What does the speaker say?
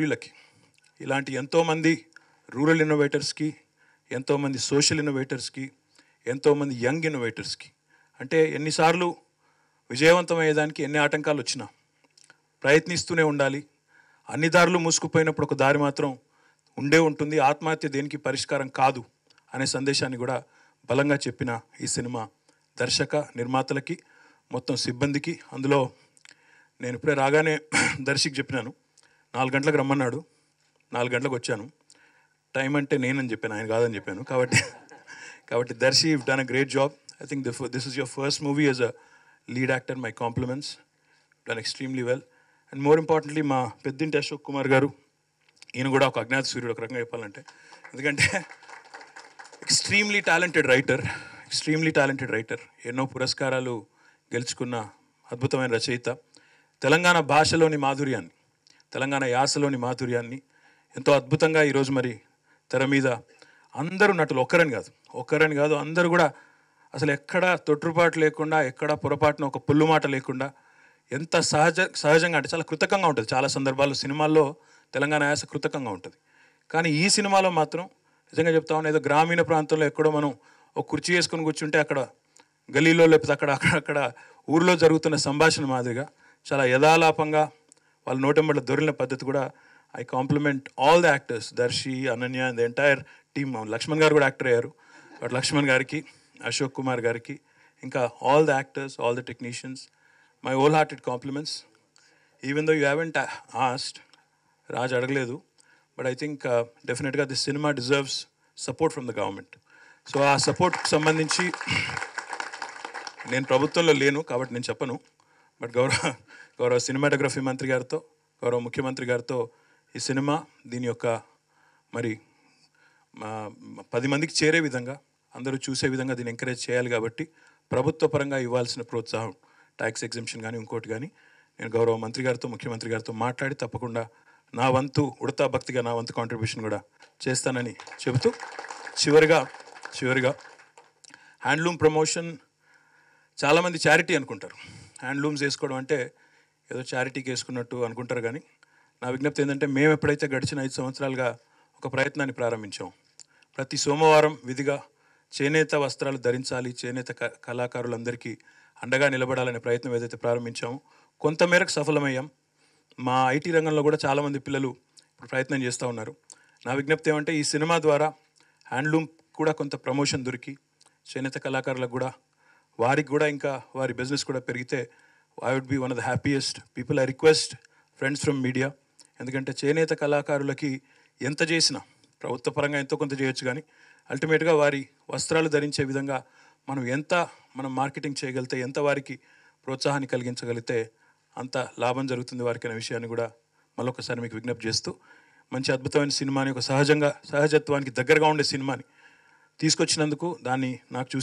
వీళ్ళకి. ఇలాంటి ఎంతోమంది రూరల్ ఇన్నోవేటర్స్కి ఎంతోమంది సోషల్ ఇన్నోవేటర్స్కి ఎంతోమంది యంగ్ ఇన్నోవేటర్స్కి. అంటే ఎన్నిసార్లు విజయవంతమయ్యేదానికి ఎన్ని ఆటంకాలు వచ్చినా ప్రయత్నిస్తూనే ఉండాలి. అన్ని దారులు మూసుకుపోయినప్పుడు ఒక దారి మాత్రం ఉండే ఉంటుంది. ఆత్మహత్య దేనికి పరిష్కారం కాదు అనే సందేశాన్ని కూడా బలంగా చెప్పిన ఈ సినిమా దర్శక నిర్మాతలకి మొత్తం సిబ్బందికి. అందులో నేను ఇప్పుడే రాగానే దర్శికి చెప్పినాను. నాలుగు గంటలకు రమ్మన్నాడు. నాలుగు గంటలకు వచ్చాను. టైం అంటే నేనని చెప్పాను ఆయన కాదని చెప్పాను. కాబట్టి కాబట్టి Darshi done a great job I think this is your first movie as a lead actor my compliments done extremely well and more importantly మా పెద్దింటి అశోక్ కుమార్ గారు ఈయన కూడా ఒక అజ్ఞాత సూర్యుడు ఒక రకంగా చెప్పాలంటే. ఎందుకంటే extremely talented writer extremely talented writer ఎన్నో పురస్కారాలు గెలుచుకున్న అద్భుతమైన రచయిత. తెలంగాణ భాషలోని మాధుర్యాన్ని తెలంగాణ యాసలోని మాధుర్యాన్ని ఎంతో అద్భుతంగా ఈరోజు మరి తెర మీద అందరూ నటులు ఒక్కరని కాదు ఒక్కరని కాదు అందరూ కూడా అసలు ఎక్కడ తొట్టుపాటు లేకుండా ఎక్కడ పొరపాటున ఒక పుల్లు మాట లేకుండా ఎంత సహజ సహజంగా అంటే చాలా కృతకంగా ఉంటుంది. చాలా సందర్భాల్లో సినిమాల్లో తెలంగాణ యాస కృతకంగా ఉంటుంది. కానీ ఈ సినిమాలో మాత్రం నిజంగా చెప్తా ఉన్నా ఏదో గ్రామీణ ప్రాంతంలో ఎక్కడో మనం ఒక కుర్చీ వేసుకొని కూర్చుంటే అక్కడ గలీలో లేకపోతే అక్కడ అక్కడ అక్కడ ఊర్లో జరుగుతున్న సంభాషణ మాదిరిగా చాలా యథాలాపంగా వాళ్ళ నోటెంబర్ల దొరికిన పద్ధతి కూడా I compliment all the actors Darshi Ananya the entire team Lakshman garu కూడా యాక్టర్ అయ్యారు. బట్ లక్ష్మణ్ గారికి అశోక్ కుమార్ గారికి ఇంకా all the actors all the technicians my whole hearted compliments even though you haven't asked Raj అడగలేదు బట్ ఐ థింక్ డెఫినెట్గా this cinema deserves support from the government so ఆ సపోర్ట్కి సంబంధించి నేను ప్రభుత్వంలో లేను కాబట్టి నేను చెప్పను. బట్ గౌరవ గౌరవ సినిమాటోగ్రఫీ మంత్రి గారితో గౌరవ ముఖ్యమంత్రి గారితో ఈ సినిమా దీని యొక్క మరి మా పది మందికి చేరే విధంగా అందరూ చూసే విధంగా దీన్ని ఎంకరేజ్ చేయాలి కాబట్టి ప్రభుత్వ పరంగా ఇవ్వాల్సిన ప్రోత్సాహం ట్యాక్స్ ఎగ్జిబిషన్ కానీ ఇంకోటి కానీ నేను గౌరవ మంత్రి గారితో ముఖ్యమంత్రి గారితో మాట్లాడి తప్పకుండా నా వంతు ఉడతా భక్తిగా నా వంతు కాంట్రిబ్యూషన్ కూడా చేస్తానని చెబుతూ చివరిగా చివరిగా హ్యాండ్లూమ్ ప్రమోషన్ చాలామంది చారిటీ అనుకుంటారు. హ్యాండ్లూమ్స్ వేసుకోవడం అంటే ఏదో చారిటీకి వేసుకున్నట్టు అనుకుంటారు కానీ నా విజ్ఞప్తి ఏంటంటే మేము ఎప్పుడైతే గడిచిన ఐదు సంవత్సరాలుగా ఒక ప్రయత్నాన్ని ప్రారంభించాం. ప్రతి సోమవారం విధిగా చేనేత వస్త్రాలు ధరించాలి చేనేత క- కళాకారులందరికీ అండగా నిలబడాలనే ప్రయత్నం ఏదైతే ప్రారంభించామో కొంతమేరకు సఫలమయ్యాం. మా ఐటీ రంగంలో కూడా చాలామంది పిల్లలు ఇప్పుడు ప్రయత్నం చేస్తూ ఉన్నారు. నా విజ్ఞప్తి ఏమంటే ఈ సినిమా ద్వారా హ్యాండ్లూమ్ కూడా కొంత ప్రమోషన్ దొరికి చేనేత కళాకారులకు కూడా వారికి కూడా ఇంకా వారి బిజినెస్ కూడా పెరిగితే I would be one of the happiest people I request friends from media ఎందుకంటే చేనేత కళాకారులకి ఎంత చేసినా ప్రభుత్వ పరంగా ఎంతో కొంత చేయొచ్చు కానీ అల్టిమేట్గా వారి వస్త్రాలు ధరించే విధంగా మనం ఎంత మనం మార్కెటింగ్ చేయగలిగితే ఎంత వారికి ప్రోత్సాహాన్ని కలిగించగలిగితే అంత లాభం జరుగుతుంది వారికి అనే విషయాన్ని కూడా మళ్ళొకసారి మీకు విజ్ఞప్తి చేస్తూ మంచి అద్భుతమైన సినిమాని ఒక సహజంగా సహజత్వానికి దగ్గరగా ఉండే సినిమాని తీసుకొచ్చినందుకు దాన్ని నాకు చూసి